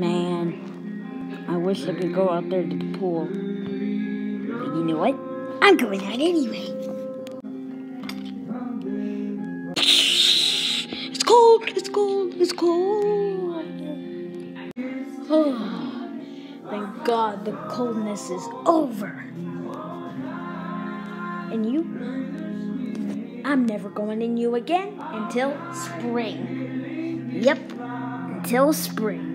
Man, I wish I could go out there to the pool. But you know what? I'm going out anyway. It's cold, it's cold, it's cold. Oh, thank God the coldness is over. And you? I'm never going in you again until spring. Yep, until spring.